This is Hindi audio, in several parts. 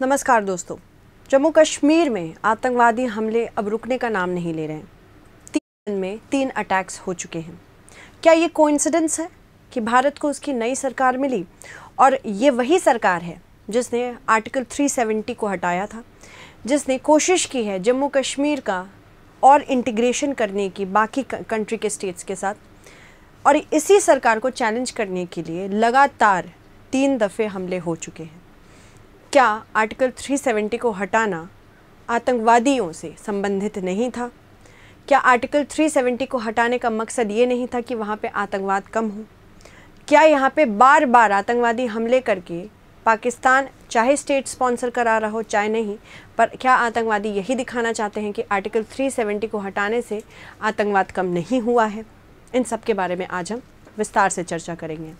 नमस्कार दोस्तों। जम्मू कश्मीर में आतंकवादी हमले अब रुकने का नाम नहीं ले रहे हैं। तीन दिन में तीन अटैक्स हो चुके हैं। क्या ये कोइंसिडेंस है कि भारत को उसकी नई सरकार मिली? और ये वही सरकार है जिसने आर्टिकल 370 को हटाया था, जिसने कोशिश की है जम्मू कश्मीर का और इंटीग्रेशन करने की बाकी कंट्री के स्टेट्स के साथ। और इसी सरकार को चैलेंज करने के लिए लगातार तीन दफ़े हमले हो चुके हैं। क्या आर्टिकल 370 को हटाना आतंकवादियों से संबंधित नहीं था? क्या आर्टिकल 370 को हटाने का मकसद ये नहीं था कि वहाँ पे आतंकवाद कम हो? क्या यहाँ पे बार बार आतंकवादी हमले करके पाकिस्तान चाहे स्टेट स्पॉन्सर करा रहा हो, चाहे नहीं, पर क्या आतंकवादी यही दिखाना चाहते हैं कि आर्टिकल 370 को हटाने से आतंकवाद कम नहीं हुआ है? इन सब के बारे में आज हम विस्तार से चर्चा करेंगे।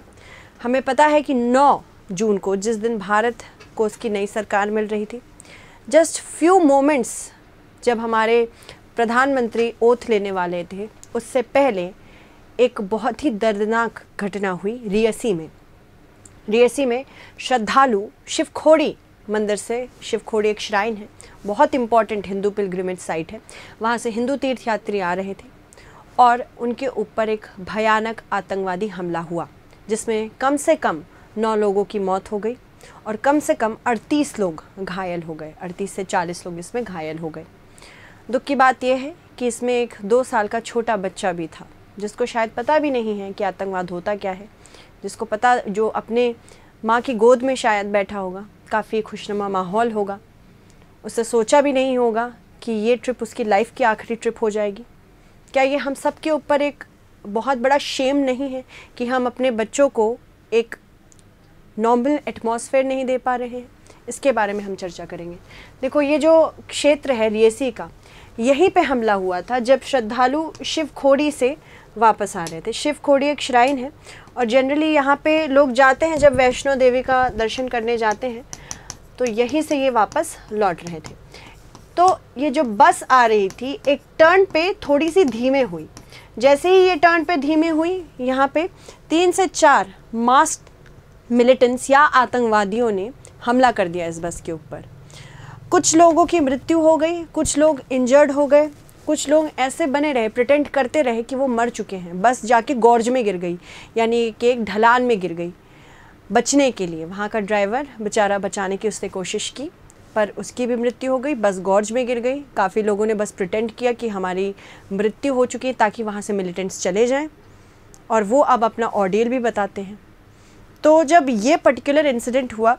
हमें पता है कि 9 जून को जिस दिन भारत को उसकी नई सरकार मिल रही थी। जस्ट फ्यू मोमेंट्स जब हमारे प्रधानमंत्री ओथ लेने वाले थे, उससे पहले एक बहुत ही दर्दनाक घटना हुई रियसी में। रियसी में श्रद्धालु शिवखोड़ी मंदिर से, शिवखोड़ी एक श्राइन है, बहुत इंपॉर्टेंट हिंदू पिलग्रिमेज साइट है, वहाँ से हिंदू तीर्थ यात्री आ रहे थे और उनके ऊपर एक भयानक आतंकवादी हमला हुआ, जिसमें कम से कम नौ लोगों की मौत हो गई। और कम से कम अड़तीस लोग घायल हो गए, अड़तीस से चालीस लोग इसमें घायल हो गए। दुख की बात यह है कि इसमें एक दो साल का छोटा बच्चा भी था, जिसको शायद पता भी नहीं है कि आतंकवाद होता क्या है, जिसको पता जो अपने माँ की गोद में शायद बैठा होगा, काफ़ी खुशनुमा माहौल होगा। उससे सोचा भी नहीं होगा कि ये ट्रिप उसकी लाइफ की आखिरी ट्रिप हो जाएगी। क्या ये हम सब के ऊपर एक बहुत बड़ा शेम नहीं है कि हम अपने बच्चों को एक नॉर्मल एटमॉस्फेयर नहीं दे पा रहे हैं। इसके बारे में हम चर्चा करेंगे। देखो, ये जो क्षेत्र है रियसी का, यहीं पे हमला हुआ था जब श्रद्धालु शिव खोड़ी से वापस आ रहे थे। शिव खोड़ी एक श्राइन है और जनरली यहाँ पे लोग जाते हैं जब वैष्णो देवी का दर्शन करने जाते हैं तो यहीं से ये वापस लौट रहे थे। तो ये जो बस आ रही थी, एक टर्न पे थोड़ी सी धीमे हुई। जैसे ही ये टर्न पे धीमे हुई, यहाँ पे तीन से चार मास्क मिलिटेंट्स या आतंकवादियों ने हमला कर दिया इस बस के ऊपर। कुछ लोगों की मृत्यु हो गई, कुछ लोग इंजर्ड हो गए, कुछ लोग ऐसे बने रहे प्रिटेंड करते रहे कि वो मर चुके हैं। बस जाके गौर्ज में गिर गई, यानी कि एक ढलान में गिर गई। बचने के लिए, वहाँ का ड्राइवर बेचारा बचाने की उसने कोशिश की, पर उसकी भी मृत्यु हो गई, बस गौर्ज में गिर गई। काफ़ी लोगों ने बस प्रिटेंड किया कि हमारी मृत्यु हो चुकी है ताकि वहाँ से मिलिटेंट्स चले जाएँ। और वो अब अपना ऑडियल भी बताते हैं। तो जब ये पर्टिकुलर इंसिडेंट हुआ,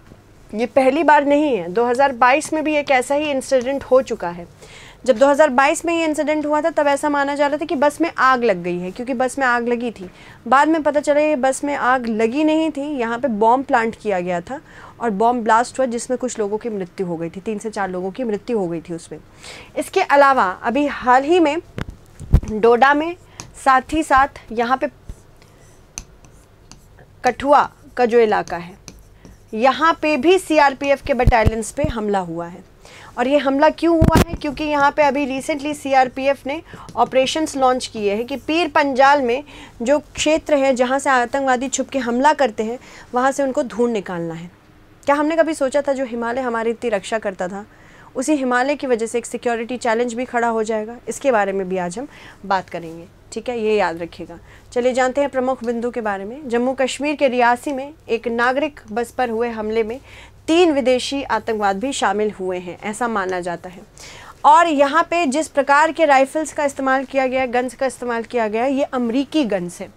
ये पहली बार नहीं है 2022 में भी एक ऐसा ही इंसिडेंट हो चुका है। जब 2022 में ये इंसिडेंट हुआ था, तब ऐसा माना जा रहा था कि बस में आग लग गई है, क्योंकि बस में आग लगी थी। बाद में पता चला ये बस में आग लगी नहीं थी, यहाँ पे बॉम्ब प्लांट किया गया था और बॉम्ब ब्लास्ट हुआ, जिसमें कुछ लोगों की मृत्यु हो गई थी, तीन से चार लोगों की मृत्यु हो गई थी उसमें। इसके अलावा अभी हाल ही में डोडा में साथ ही साथ यहाँ पे कठुआ का जो इलाका है। यहाँ पे भी सीआरपीएफ के बटालियंस पे हमला हुआ है। और ये हमला क्यों हुआ है? क्योंकि यहाँ पे अभी रिसेंटली सीआरपीएफ ने ऑपरेशंस लॉन्च किए हैं कि पीर पंजाल में जो क्षेत्र है, जहाँ से आतंकवादी छुप के हमला करते हैं, वहाँ से उनको ढूंढ निकालना है। क्या हमने कभी सोचा था जो हिमालय हमारी इतनी रक्षा करता था? उसी हिमालय की वजह से एक सिक्योरिटी चैलेंज भी खड़ा हो जाएगा। इसके बारे में भी आज हम बात करेंगे। ठीक है, ये याद रखिएगा। चलिए जानते हैं प्रमुख बिंदु के बारे में। जम्मू कश्मीर के रियासी में एक नागरिक बस पर हुए हमले में तीन विदेशी आतंकवाद भी शामिल हुए हैं, ऐसा माना जाता है। और यहाँ पे जिस प्रकार के राइफल्स का इस्तेमाल किया गया, गन्स का इस्तेमाल किया गया, ये अमरीकी गन्स है।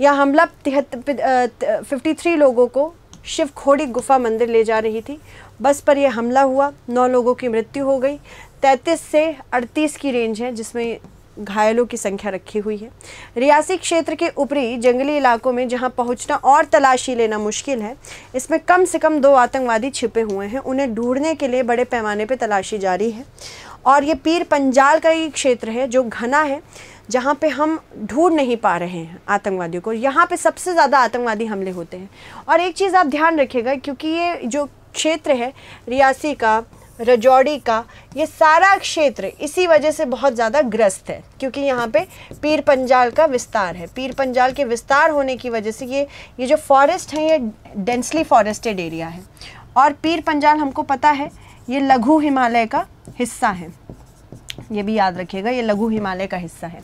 यह हमला फिफ्टी थ्री लोगों को शिव खोड़ी गुफा मंदिर ले जा रही थी। बस पर यह हमला हुआ, नौ लोगों की मृत्यु हो गई। तैंतीस से अड़तीस की रेंज है, जिसमें घायलों की संख्या रखी हुई है। रियासी क्षेत्र के ऊपरी जंगली इलाकों में जहाँ पहुँचना और तलाशी लेना मुश्किल है, इसमें कम से कम दो आतंकवादी छिपे हुए हैं। उन्हें ढूँढने के लिए बड़े पैमाने पर तलाशी जारी है। और ये पीर पंजाल का ही क्षेत्र है, जो घना है, जहाँ पे हम ढूंढ नहीं पा रहे हैं आतंकवादियों को। यहाँ पे सबसे ज़्यादा आतंकवादी हमले होते हैं। और एक चीज़ आप ध्यान रखिएगा, क्योंकि ये जो क्षेत्र है, रियासी का रजौड़ी का, ये सारा क्षेत्र इसी वजह से बहुत ज़्यादा ग्रस्त है, क्योंकि यहाँ पे पीर पंजाल का विस्तार है। पीर पंजाल के विस्तार होने की वजह से ये ये जो फॉरेस्ट है, ये डेंसली फॉरेस्टेड एरिया है। और पीर पंजाल हमको पता है, ये लघु हिमालय का हिस्सा है। ये भी याद रखिएगा, ये लघु हिमालय का हिस्सा है।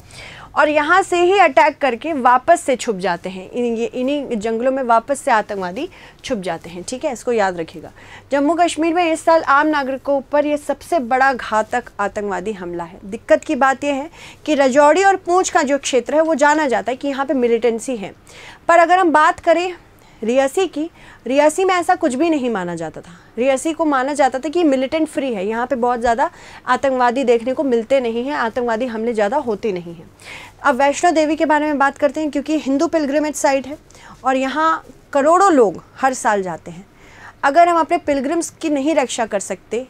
और यहाँ से ही अटैक करके वापस से छुप जाते हैं। इन्हीं जंगलों में वापस से आतंकवादी छुप जाते हैं, ठीक है? इसको याद रखिएगा। जम्मू कश्मीर में इस साल आम नागरिकों पर यह सबसे बड़ा घातक आतंकवादी हमला है। दिक्कत की बात यह है कि रजौड़ी और पूंछ का जो क्षेत्र है, वो जाना जाता है कि यहाँ पर मिलिटेंसी है। पर अगर हम बात करें रियासी की, रियासी में ऐसा कुछ भी नहीं माना जाता था। रियासी को माना जाता था कि मिलिटेंट फ्री है। यहाँ पे बहुत ज़्यादा आतंकवादी देखने को मिलते नहीं हैं, आतंकवादी हमले ज़्यादा होते नहीं हैं। अब वैष्णो देवी के बारे में बात करते हैं, क्योंकि हिंदू पिलग्रमेज साइट है और यहाँ करोड़ों लोग हर साल जाते हैं। अगर हम अपने पिलग्रिम्स की नहीं रक्षा कर सकते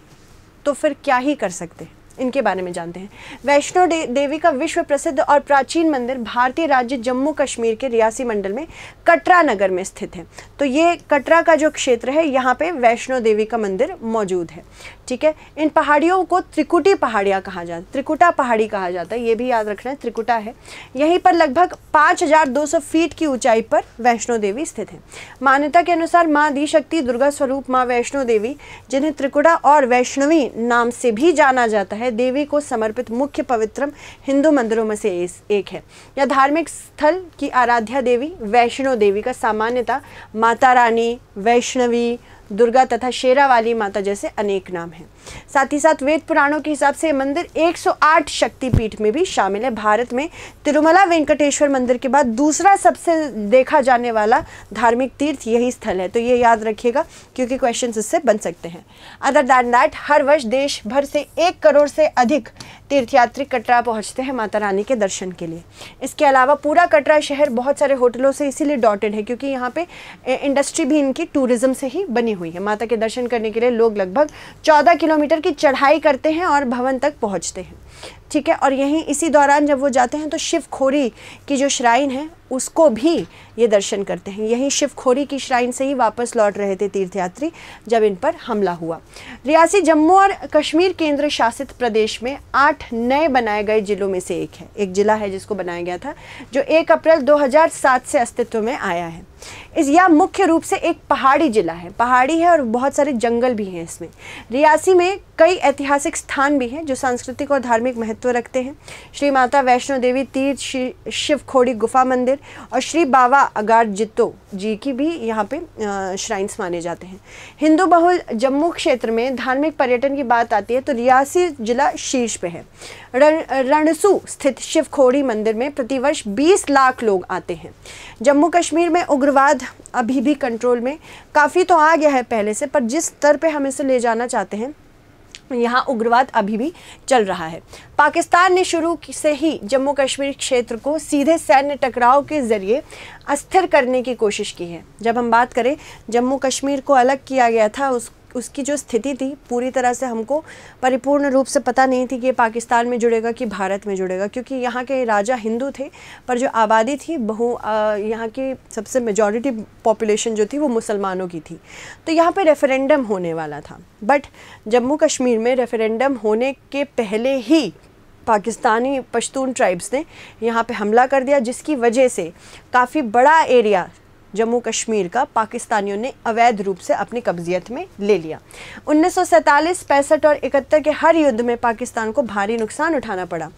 तो फिर क्या ही कर सकते? हैं इनके बारे में जानते हैं। वैष्णो दे, देवी का विश्व प्रसिद्ध और प्राचीन मंदिर भारतीय राज्य जम्मू कश्मीर के रियासी मंडल में कटरा नगर में स्थित है। तो ये कटरा का जो क्षेत्र है यहाँ पे वैष्णो देवी का मंदिर मौजूद है। ठीक है? इन पहाड़ियों को त्रिकुटी पहाड़ियाँ कहा जाता है त्रिकुटा पहाड़ी कहा जाता है ये भी याद रखना है त्रिकुटा है। यहीं पर लगभग 5200 फीट की ऊंचाई पर वैष्णो देवी स्थित है। मान्यता के अनुसार माँ शक्ति दुर्गा स्वरूप माँ वैष्णो देवी जिन्हें त्रिकुटा और वैष्णवी नाम से भी जाना जाता है देवी को समर्पित मुख्य पवित्रम हिंदू मंदिरों में से एक है। यह धार्मिक स्थल की आराध्या देवी, वैष्णो देवी का सामान्यता माता रानी, वैष्णवी, दुर्गा तथा शेरा वाली माता जैसे अनेक नाम हैं। साथ ही साथ वेद पुराणों के हिसाब से मंदिर 108 शक्तिपीठ में भी शामिल है। भारत में तिरुमला वेंकटेश्वर मंदिर के बाद दूसरा सबसे देखा जाने वाला धार्मिक तीर्थ यही स्थल है। तो ये याद रखिएगा, क्योंकि क्वेश्चन इससे बन सकते हैं। अदर दैन दैट हर वर्ष देश भर से एक करोड़ से अधिक तीर्थयात्री कटरा पहुँचते हैं माता रानी के दर्शन के लिए। इसके अलावा पूरा कटरा शहर बहुत सारे होटलों से इसीलिए डॉटेड है, क्योंकि यहाँ पे इंडस्ट्री भी इनकी टूरिज़्म से ही बनी हुई है। माता के दर्शन करने के लिए लोग लगभग चौदह किलोमीटर की चढ़ाई करते हैं और भवन तक पहुँचते हैं। ठीक है? और यहीं इसी दौरान जब वो जाते हैं तो शिव खोरी की जो श्राइन है, उसको भी ये दर्शन करते हैं। यहीं शिवखोरी की श्राइन से ही वापस लौट रहे थे तीर्थयात्री जब इन पर हमला हुआ। रियासी, जम्मू और कश्मीर केंद्र शासित प्रदेश में आठ नए बनाए गए जिलों में से एक है। एक जिला है जिसको बनाया गया था, जो एक अप्रैल 2007 से अस्तित्व में आया है। इस यह मुख्य रूप से एक पहाड़ी जिला है। पहाड़ी है और बहुत सारे जंगल भी हैं इसमें। रियासी में कई ऐतिहासिक स्थान भी हैं जो सांस्कृतिक और धार्मिक महत्व रखते हैं। श्री माता वैष्णो देवी, तीर्थ शिव खोड़ी गुफा मंदिर और श्री बाबा अगार जित्तो जी की भी यहाँ पे श्राइन्स माने जाते हैं। हिंदू बहुल जम्मू क्षेत्र में धार्मिक पर्यटन की बात आती है तो रियासी जिला शीर्ष पे है। रणसू स्थित शिव खोड़ी मंदिर में प्रतिवर्ष 20 लाख लोग आते हैं। जम्मू कश्मीर में उग्रवाद अभी भी कंट्रोल में। काफ़ी तो आ गया है पहले से, पर जिस स्तर पे हम इसे ले जाना चाहते हैं यहाँ उग्रवाद अभी भी चल रहा है। पाकिस्तान ने शुरू से ही जम्मू कश्मीर क्षेत्र को सीधे सैन्य टकराव के ज़रिए अस्थिर करने की कोशिश की है। जब हम बात करें जम्मू कश्मीर को अलग किया गया था, उस उसकी जो स्थिति थी, पूरी तरह से हमको परिपूर्ण रूप से पता नहीं थी कि ये पाकिस्तान में जुड़ेगा कि भारत में जुड़ेगा, क्योंकि यहाँ के राजा हिंदू थे, पर जो आबादी थी, बहु यहाँ की सबसे मेजॉरिटी पॉपुलेशन जो थी, वो मुसलमानों की थी। तो यहाँ पर रेफरेंडम होने वाला था। बट जम्मू कश्मीर में रेफरेंडम होने के पहले ही पाकिस्तानी पश्तून ट्राइब्स ने यहाँ पे हमला कर दिया, जिसकी वजह से काफ़ी बड़ा एरिया जम्मू कश्मीर का पाकिस्तानियों ने अवैध रूप से अपनी कब्जियत में ले लिया। उन्नीस सौ पैंसठ और इकहत्तर के हर युद्ध में पाकिस्तान को भारी नुकसान उठाना पड़ा।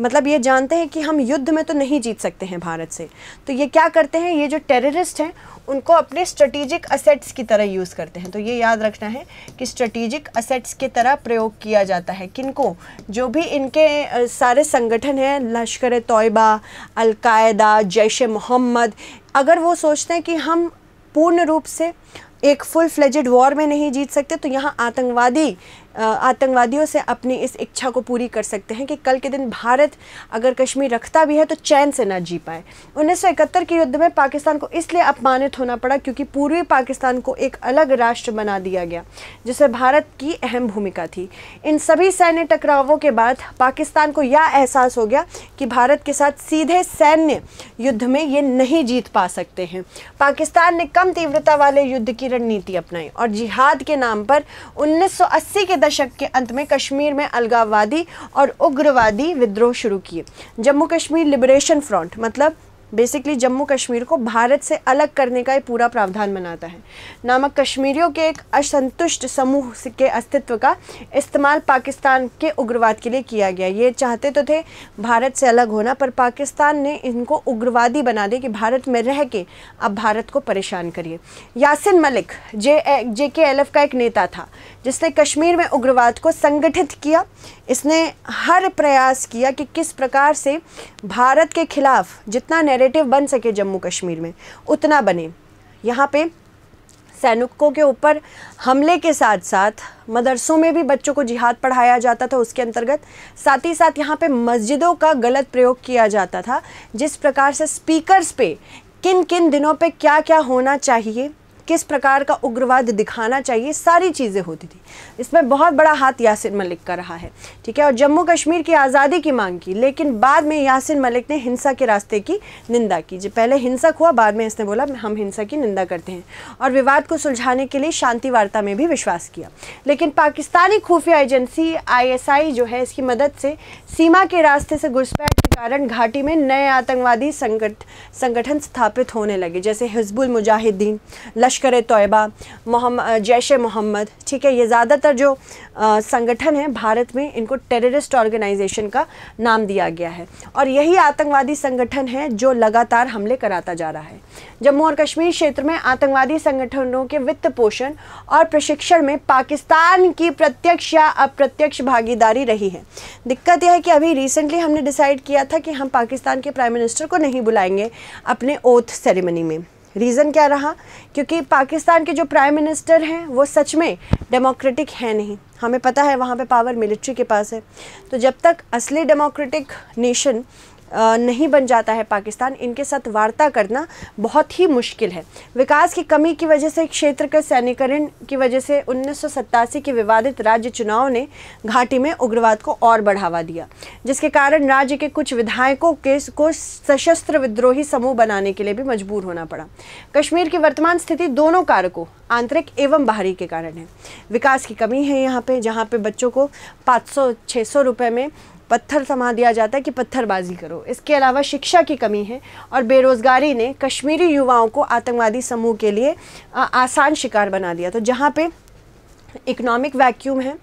मतलब ये जानते हैं कि हम युद्ध में तो नहीं जीत सकते हैं भारत से। तो ये क्या करते हैं? ये जो टेररिस्ट हैं, उनको अपने स्ट्रेटिजिक असेट्स की तरह यूज़ करते हैं। तो ये याद रखना है कि स्ट्रेटिजिक असेट्स की तरह प्रयोग किया जाता है। किनको? जो भी इनके सारे संगठन हैं, लश्कर तोयबा, अलकायदा, जैश मोहम्मद अगर वो सोचते हैं कि हम पूर्ण रूप से एक फुल फ्लेजेड वॉर में नहीं जीत सकते तो यहाँ आतंकवादी आतंकवादियों से अपनी इस इच्छा को पूरी कर सकते हैं कि कल के दिन भारत अगर कश्मीर रखता भी है तो चैन से ना जी पाए। उन्नीस सौ इकहत्तर के युद्ध में पाकिस्तान को इसलिए अपमानित होना पड़ा क्योंकि पूर्वी पाकिस्तान को एक अलग राष्ट्र बना दिया गया, जिसमें भारत की अहम भूमिका थी। इन सभी सैन्य टकरावों के बाद पाकिस्तान को यह एहसास हो गया कि भारत के साथ सीधे सैन्य युद्ध में ये नहीं जीत पा सकते हैं। पाकिस्तान ने कम तीव्रता वाले युद्ध की रणनीति अपनाई और जिहाद के नाम पर 1980 के दशक के अंत में कश्मीर में अलगाववादी और उग्रवादी विद्रोह शुरू किए। जम्मू कश्मीर लिबरेशन फ्रंट मतलब बेसिकली जम्मू कश्मीर को भारत से अलग करने का ये पूरा प्रावधान बनाता है। नामक कश्मीरियों के एक असंतुष्ट समूह के अस्तित्व का इस्तेमाल पाकिस्तान के उग्रवाद के लिए किया गया। ये चाहते तो थे भारत से अलग होना, पर पाकिस्तान ने इनको उग्रवादी बना दिया कि भारत में रह के अब भारत को परेशान करिए। यासिन मलिक, जे जे के एल एफ़ का एक नेता था। जिसने कश्मीर में उग्रवाद को संगठित किया, इसने हर प्रयास किया कि किस प्रकार से भारत के खिलाफ जितना नैरेटिव बन सके जम्मू कश्मीर में, उतना बने। यहाँ पे सैनिकों के ऊपर हमले के साथ साथ मदरसों में भी बच्चों को जिहाद पढ़ाया जाता था उसके अंतर्गत। साथ ही साथ यहाँ पे मस्जिदों का गलत प्रयोग किया जाता था। जिस प्रकार से स्पीकर्स पे किन किन दिनों पे क्या क्या होना चाहिए किस प्रकार का उग्रवाद दिखाना चाहिए, सारी चीज़ें होती थी। इसमें बहुत बड़ा हाथ यासिन मलिक का रहा है, ठीक है? और जम्मू कश्मीर की आज़ादी की मांग की, लेकिन बाद में यासिन मलिक ने हिंसा के रास्ते की निंदा की। जो पहले हिंसक हुआ, बाद में इसने बोला, हम हिंसा की निंदा करते हैं। और विवाद को सुलझाने के लिए शांति वार्ता में भी विश्वास किया। लेकिन पाकिस्तानी खुफिया एजेंसी आईएसआई जो है, इसकी मदद से सीमा के रास्ते से घुसपैठ के कारण घाटी में नए आतंकवादी संगठन स्थापित होने लगे, जैसे हिजबुल मुजाहिदीन तोयबा। मोहम्मद जैश मोहम्मद ठीक है ये ज़्यादातर जो आ, संगठन है भारत में इनको टेररिस्ट ऑर्गेनाइजेशन का नाम दिया गया है। और यही आतंकवादी संगठन है जो लगातार हमले कराता जा रहा है। जम्मू और कश्मीर क्षेत्र में आतंकवादी संगठनों के वित्त पोषण और प्रशिक्षण में पाकिस्तान की प्रत्यक्ष या अप्रत्यक्ष भागीदारी रही है। दिक्कत यह है कि अभी रिसेंटली हमने डिसाइड किया था कि हम पाकिस्तान के प्राइम मिनिस्टर को नहीं बुलाएँगे अपने ओथ सेरेमनी में। रीज़न क्या रहा? क्योंकि पाकिस्तान के जो प्राइम मिनिस्टर हैं, वो सच में डेमोक्रेटिक है नहीं। हमें पता है वहाँ पे पावर मिलिट्री के पास है। तो जब तक असली डेमोक्रेटिक नेशन नहीं बन जाता है पाकिस्तान, इनके साथ वार्ता करना बहुत ही मुश्किल है। विकास की कमी की वजह से क्षेत्र के सैनिकरण की वजह से उन्नीस सौ सत्तासी के विवादित राज्य चुनाव ने घाटी में उग्रवाद को और बढ़ावा दिया, जिसके कारण राज्य के कुछ विधायकों के को सशस्त्र विद्रोही समूह बनाने के लिए भी मजबूर होना पड़ा। कश्मीर की वर्तमान स्थिति दोनों कारकों, आंतरिक एवं बाहरी के कारण है। विकास की कमी है यहाँ पे, जहाँ पे बच्चों को 500-600 रुपए में पत्थर थमा दिया जाता है कि पत्थरबाजी करो। इसके अलावा शिक्षा की कमी है और बेरोज़गारी ने कश्मीरी युवाओं को आतंकवादी समूह के लिए आसान शिकार बना दिया। तो जहाँ पे इकोनॉमिक वैक्यूम है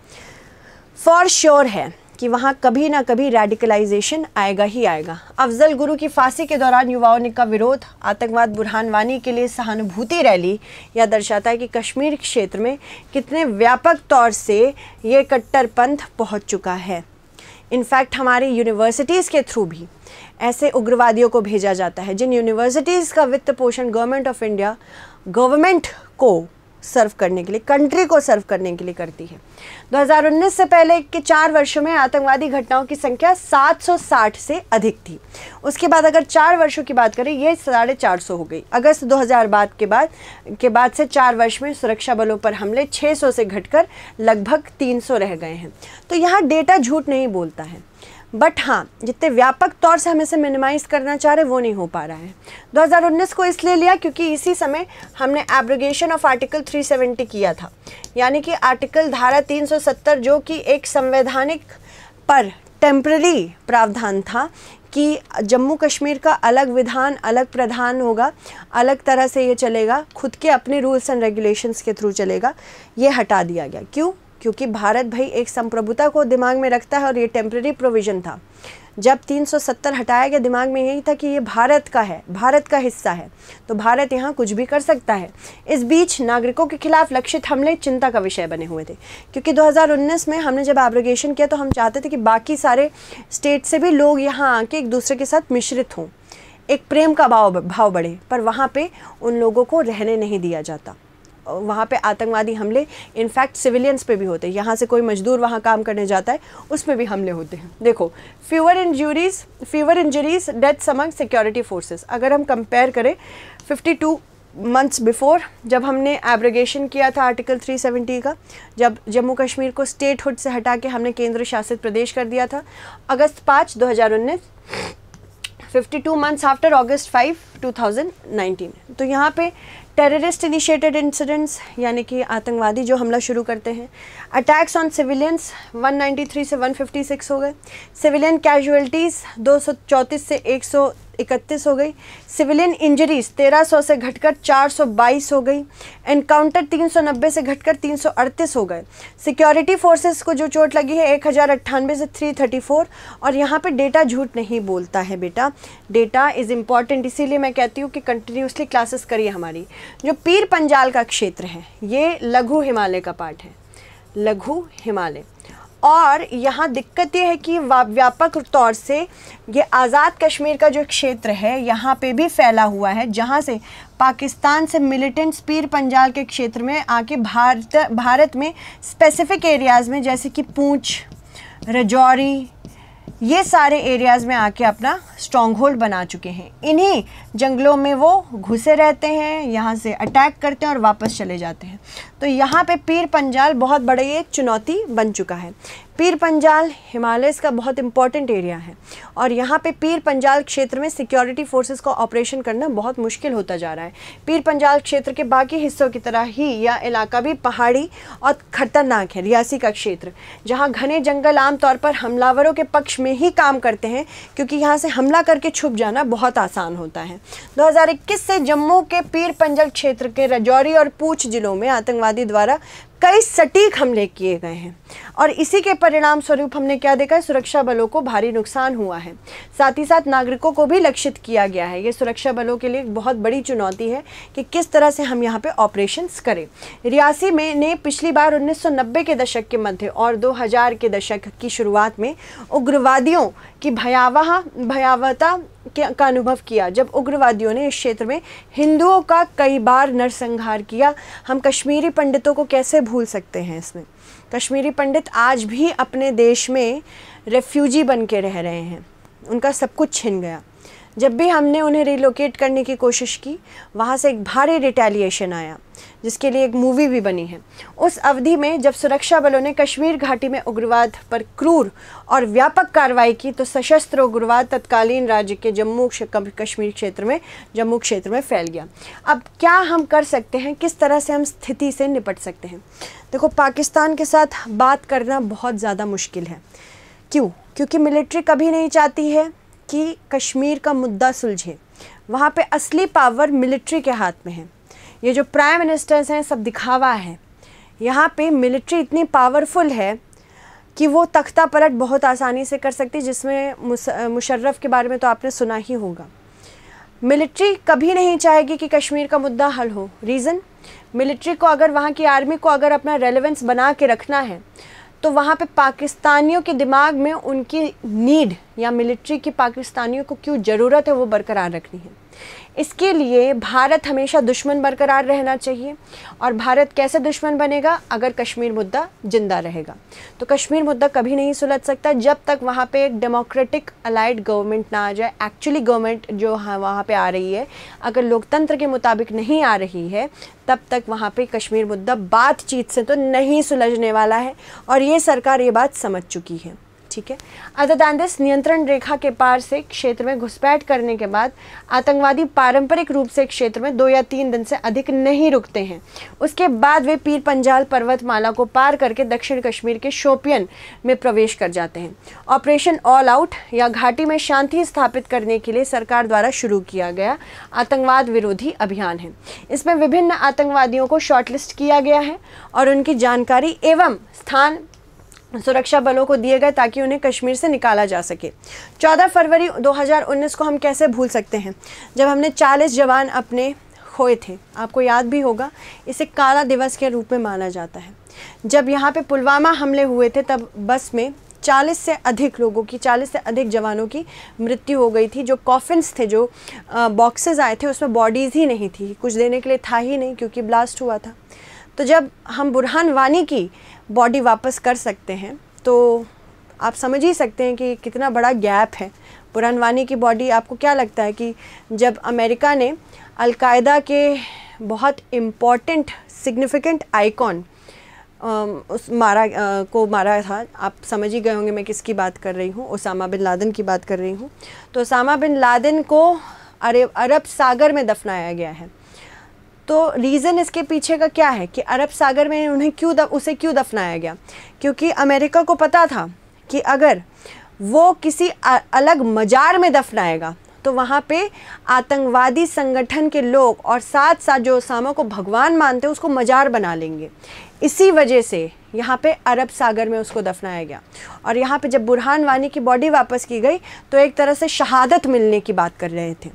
फॉर श्योर sure है कि वहाँ कभी ना कभी रेडिकलाइजेशन आएगा ही आएगा। अफजल गुरु की फांसी के दौरान युवाओं ने का विरोध, आतंकवाद, बुरहानवानी के लिए सहानुभूति रैली, यह दर्शाता है कि कश्मीर क्षेत्र में कितने व्यापक तौर से ये कट्टरपंथ पहुँच चुका है। इनफैक्ट हमारी यूनिवर्सिटीज़ के थ्रू भी ऐसे उग्रवादियों को भेजा जाता है। जिन यूनिवर्सिटीज़ का वित्त पोषण गवर्नमेंट ऑफ़ इंडिया गवर्नमेंट को सर्व करने के लिए कंट्री को सर्व करने के लिए करती है। 2019 से पहले के चार वर्षों में आतंकवादी घटनाओं की संख्या 760 से अधिक थी। उसके बाद अगर चार वर्षों की बात करें, ये साढ़े चार सौ हो गई। अगस्त 2000 बाद के बाद के बाद से चार वर्ष में सुरक्षा बलों पर हमले 600 से घटकर लगभग 300 रह गए हैं। तो यहाँ डेटा झूठ नहीं बोलता है। बट हाँ जितने व्यापक तौर से हम इसे मिनिमाइज करना चाह रहे वो नहीं हो पा रहा है। 2019 को इसलिए लिया क्योंकि इसी समय हमने एब्रोगेशन ऑफ़ आर्टिकल 370 किया था। यानी कि आर्टिकल धारा 370 जो कि एक संवैधानिक पर टेम्प्ररी प्रावधान था कि जम्मू कश्मीर का अलग विधान, अलग प्रधान होगा, अलग तरह से ये चलेगा, खुद के अपने रूल्स एंड रेगुलेशंस के थ्रू चलेगा, ये हटा दिया गया। क्यों? क्योंकि भारत भाई एक संप्रभुता को दिमाग में रखता है और ये टेम्प्रेरी प्रोविज़न था। जब 370 हटाया गया, दिमाग में यही था कि ये भारत का है, भारत का हिस्सा है। तो भारत यहाँ कुछ भी कर सकता है। इस बीच नागरिकों के खिलाफ लक्षित हमले चिंता का विषय बने हुए थे। क्योंकि 2019 में हमने जब एब्रोगेशन किया तो हम चाहते थे कि बाकी सारे स्टेट से भी लोग यहाँ आके एक दूसरे के साथ मिश्रित हों। एक प्रेम का भाव भाव बढ़े, पर वहाँ पर उन लोगों को रहने नहीं दिया जाता। वहाँ पे आतंकवादी हमले इनफैक्ट सिविलियंस पे भी होते हैं। यहाँ से कोई मजदूर वहाँ काम करने जाता है उसमें भी हमले होते हैं। देखो fewer injuries fewer injuries deaths among security forces अगर हम कंपेयर करें 52 मंथ्स बिफोर जब हमने एब्रिगेशन किया था आर्टिकल 370 का, जब जम्मू कश्मीर को स्टेट हुड से हटा के हमने केंद्र शासित प्रदेश कर दिया था, अगस्त पाँच, दो हज़ार उन्नीस fifty two months after August five two thousand nineteen तो यहाँ पे टेररिस्ट इनिशिएटेड इंसिडेंट्स यानी कि आतंकवादी जो हमला शुरू करते हैं। अटैक्स ऑन सिविलियंस 193 से 156 हो गए। सिविलियन कैजुअलिटीज़ दो सौ चौंतीस से इकतीस हो गई। सिविलियन इंजरीज 1300 से घटकर 422 हो गई। एनकाउंटर 390 से घटकर 338 हो गए। सिक्योरिटी फोर्सेस को जो चोट लगी है, एक हज़ार अट्ठानवे से 334 और यहाँ पे डेटा झूठ नहीं बोलता है बेटा। डेटा इज़ इंपॉर्टेंट इसीलिए मैं कहती हूँ कि कंटिन्यूसली क्लासेस करिए हमारी। जो पीर पंजाल का क्षेत्र है, ये लघु हिमालय का पार्ट है। लघु हिमालय। और यहाँ दिक्कत ये है कि व्यापक तौर से ये आज़ाद कश्मीर का जो क्षेत्र है, यहाँ पे भी फैला हुआ है, जहाँ से पाकिस्तान से मिलिटेंट्स पीर पंजाल के क्षेत्र में आके भारत भारत में स्पेसिफिक एरियाज़ में जैसे कि पूंछ, रजौरी, ये सारे एरियाज़ में आके अपना स्ट्रॉन्ग होल्ड बना चुके हैं। इन्हीं जंगलों में वो घुसे रहते हैं, यहाँ से अटैक करते हैं और वापस चले जाते हैं। तो यहाँ पे पीर पंजाल बहुत बड़ी एक चुनौती बन चुका है। पीर पंजाल हिमालयस का बहुत इंपॉर्टेंट एरिया है और यहाँ पे पीर पंजाल क्षेत्र में सिक्योरिटी फोर्सेस का ऑपरेशन करना बहुत मुश्किल होता जा रहा है। पीर पंजाल क्षेत्र के बाकी हिस्सों की तरह ही यह इलाका भी पहाड़ी और खतरनाक है, रियासी का क्षेत्र, जहाँ घने जंगल आमतौर पर हमलावरों के पक्ष में ही काम करते हैं, क्योंकि यहाँ से हमला करके छुप जाना बहुत आसान होता है। 2021 से जम्मू के पीर पंजाल क्षेत्र के रजौरी और पूछ जिलों में आतंकवादी द्वारा कई सटीक हमले किए गए हैं। और इसी के परिणाम स्वरूप हमने क्या देखा है? सुरक्षा बलों को भारी नुकसान हुआ है। साथ ही साथ नागरिकों को भी लक्षित किया गया है। ये सुरक्षा बलों के लिए बहुत बड़ी चुनौती है कि किस तरह से हम यहाँ पे ऑपरेशंस करें। रियासी में ने पिछली बार 1990 के दशक के मध्य और 2000 के दशक की शुरुआत में उग्रवादियों की भयावह, भयावहता का अनुभव किया। जब उग्रवादियों ने इस क्षेत्र में हिंदुओं का कई बार नरसंहार किया, हम कश्मीरी पंडितों को कैसे भूल सकते हैं इसमें। कश्मीरी पंडित आज भी अपने देश में रेफ्यूजी बन के रह रहे हैं। उनका सब कुछ छिन गया। जब भी हमने उन्हें रिलोकेट करने की कोशिश की, वहाँ से एक भारी रिटेलिएशन आया, जिसके लिए एक मूवी भी बनी है। उस अवधि में जब सुरक्षा बलों ने कश्मीर घाटी में उग्रवाद पर क्रूर और व्यापक कार्रवाई की तो सशस्त्र उग्रवाद तत्कालीन राज्य के जम्मू कश्मीर क्षेत्र में, जम्मू क्षेत्र में फैल गया। अब क्या हम कर सकते हैं? किस तरह से हम स्थिति से निपट सकते हैं? देखो, पाकिस्तान के साथ बात करना बहुत ज़्यादा मुश्किल है। क्यों? क्योंकि मिलिट्री कभी नहीं चाहती है। कि कश्मीर का मुद्दा सुलझे। वहाँ पे असली पावर मिलिट्री के हाथ में है। ये जो प्राइम मिनिस्टर्स हैं, सब दिखावा है। यहाँ पे मिलिट्री इतनी पावरफुल है कि वो तख्ता पलट बहुत आसानी से कर सकती, जिसमें मुशर्रफ के बारे में तो आपने सुना ही होगा। मिलिट्री कभी नहीं चाहेगी कि कश्मीर का मुद्दा हल हो। रीज़न? मिलिट्री को अगर, वहाँ की आर्मी को अगर अपना रेलेवेंस बना के रखना है तो वहाँ पे पाकिस्तानियों के दिमाग में उनकी नीड या मिलिट्री की पाकिस्तानियों को क्यों ज़रूरत है वो बरकरार रखनी है। इसके लिए भारत हमेशा दुश्मन बरकरार रहना चाहिए। और भारत कैसे दुश्मन बनेगा? अगर कश्मीर मुद्दा ज़िंदा रहेगा। तो कश्मीर मुद्दा कभी नहीं सुलझ सकता जब तक वहाँ पे एक डेमोक्रेटिक अलाइड गवर्नमेंट ना आ जाए। एक्चुअली गवर्नमेंट जो हाँ वहाँ पे आ रही है, अगर लोकतंत्र के मुताबिक नहीं आ रही है, तब तक वहाँ पे कश्मीर मुद्दा बातचीत से तो नहीं सुलझने वाला है। और ये सरकार ये बात समझ चुकी है। ठीक है? अदर दिस नियंत्रण रेखा के पार से क्षेत्र में घुसपैठ करने के बाद आतंकवादी पारंपरिक रूप से क्षेत्र में दो या तीन दिन से अधिक नहीं रुकते हैं। उसके बाद वे पीर पंजाल पर्वतमाला को पार करके दक्षिण कश्मीर के शोपियन में प्रवेश कर जाते हैं। ऑपरेशन ऑल आउट या घाटी में शांति स्थापित करने के लिए सरकार द्वारा शुरू किया गया आतंकवाद विरोधी अभियान है। इसमें विभिन्न आतंकवादियों को शॉर्टलिस्ट किया गया है और उनकी जानकारी एवं स्थान सुरक्षा बलों को दिए गए ताकि उन्हें कश्मीर से निकाला जा सके। 14 फरवरी 2019 को हम कैसे भूल सकते हैं? जब हमने 40 जवान अपने खोए थे। आपको याद भी होगा, इसे काला दिवस के रूप में माना जाता है। जब यहाँ पे पुलवामा हमले हुए थे, तब बस में 40 से अधिक लोगों की 40 से अधिक जवानों की मृत्यु हो गई थी, जो कॉफिन्स थे, जो बॉक्सेस आए थे, उसमें बॉडीज़ ही नहीं थी। कुछ देने के लिए था ही नहीं, क्योंकि ब्लास्ट हुआ था। तो जब हम बुरहान वानी की बॉडी वापस कर सकते हैं। तो आप समझ ही सकते हैं कि कितना बड़ा गैप है। पुरानवानी की बॉडी आपको क्या लगता है कि जब अमेरिका ने अलकायदा के बहुत इंपॉर्टेंट सिग्निफिकेंट आइकॉन उस मारा आ, को मारा था। आप समझ ही गए होंगे मैं किसकी बात कर रही हूँ। ओसामा बिन लादेन की बात कर रही हूँ। तो ओसामा बिन लादेन को अरे अरब सागर में दफनाया गया है। तो रीज़न इसके पीछे का क्या है कि अरब सागर में उन्हें क्यों दफ, उसे क्यों दफनाया गया? क्योंकि अमेरिका को पता था कि अगर वो किसी अलग मज़ार में दफनाएगा तो वहाँ पे आतंकवादी संगठन के लोग और साथ साथ जो ओसामा को भगवान मानते हैं उसको मजार बना लेंगे। इसी वजह से यहाँ पे अरब सागर में उसको दफनाया गया। और यहाँ पे जब बुरहान वानी की बॉडी वापस की गई तो एक तरह से शहादत मिलने की बात कर रहे थे।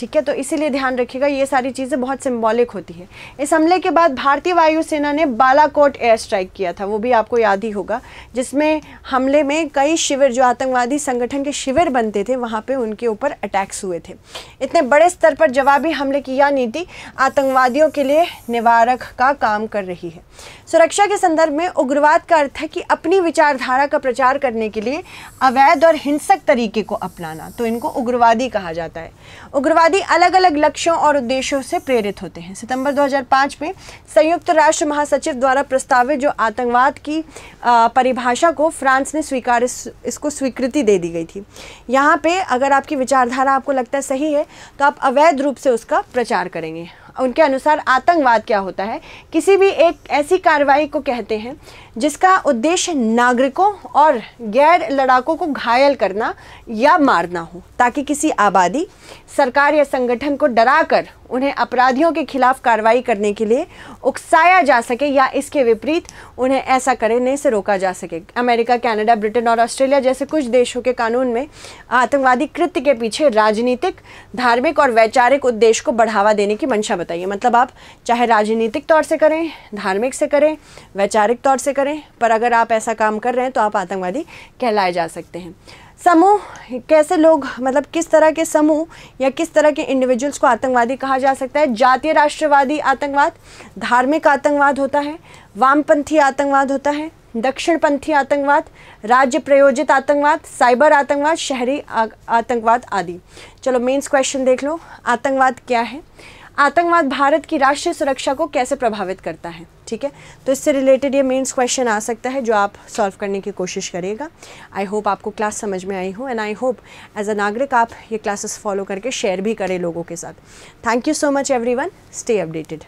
ठीक है? तो इसीलिए ध्यान रखिएगा, ये सारी चीज़ें बहुत सिंबॉलिक होती है। इस हमले के बाद भारतीय वायुसेना ने बालाकोट एयर स्ट्राइक किया था, वो भी आपको याद ही होगा, जिसमें हमले में कई शिविर, जो आतंकवादी संगठन के शिविर बनते थे, वहाँ पे उनके ऊपर अटैक्स हुए थे। इतने बड़े स्तर पर जवाबी हमले की यह नीति आतंकवादियों के लिए निवारक का काम कर रही है। सुरक्षा के संदर्भ में उग्रवाद का अर्थ है कि अपनी विचारधारा का प्रचार करने के लिए अवैध और हिंसक तरीके को अपनाना तो इनको उग्रवादी कहा जाता है। उग्रवाद आतंकवादी अलग अलग लक्ष्यों और उद्देश्यों से प्रेरित होते हैं। सितंबर 2005 में संयुक्त राष्ट्र महासचिव द्वारा प्रस्तावित जो आतंकवाद की परिभाषा को फ्रांस ने स्वीकार इसको स्वीकृति दे दी गई थी। यहाँ पे अगर आपकी विचारधारा आपको लगता है सही है तो आप अवैध रूप से उसका प्रचार करेंगे। उनके अनुसार आतंकवाद क्या होता है, किसी भी एक ऐसी कार्रवाई को कहते हैं, जिसका उद्देश्य नागरिकों और गैर लड़ाकों को घायल करना या मारना हो, ताकि किसी आबादी, सरकार या संगठन को डराकर उन्हें अपराधियों के खिलाफ कार्रवाई करने के लिए उकसाया जा सके या इसके विपरीत उन्हें ऐसा करने से रोका जा सके। अमेरिका, कनाडा, ब्रिटेन और ऑस्ट्रेलिया जैसे कुछ देशों के कानून में आतंकवादी कृत्य के पीछे राजनीतिक, धार्मिक और वैचारिक उद्देश्य को बढ़ावा देने की मंशा बताइए। मतलब आप चाहे राजनीतिक तौर से करें, धार्मिक से करें, वैचारिक तौर से करें, पर अगर आप ऐसा काम कर रहे हैं तो आप आतंकवादी कहलाए जा सकते हैं। समूह, कैसे लोग मतलब किस तरह के समूह या किस तरह के इंडिविजुअल्स को आतंकवादी कहा जा सकता है? जातीय राष्ट्रवादी आतंकवाद, धार्मिक आतंकवाद होता है, वामपंथी आतंकवाद होता है, दक्षिणपंथी आतंकवाद, राज्य प्रयोजित आतंकवाद, साइबर आतंकवाद, शहरी आतंकवाद आदि। चलो मेंस क्वेश्चन देख लो, आतंकवाद क्या है? आतंकवाद भारत की राष्ट्रीय सुरक्षा को कैसे प्रभावित करता है? ठीक है? तो इससे रिलेटेड ये मेन्स क्वेश्चन आ सकता है, जो आप सॉल्व करने की कोशिश करेगा आई होप आपको क्लास समझ में आई हो and I hope as a नागरिक आप ये क्लासेस फॉलो करके शेयर भी करें लोगों के साथ। Thank you so much everyone stay updated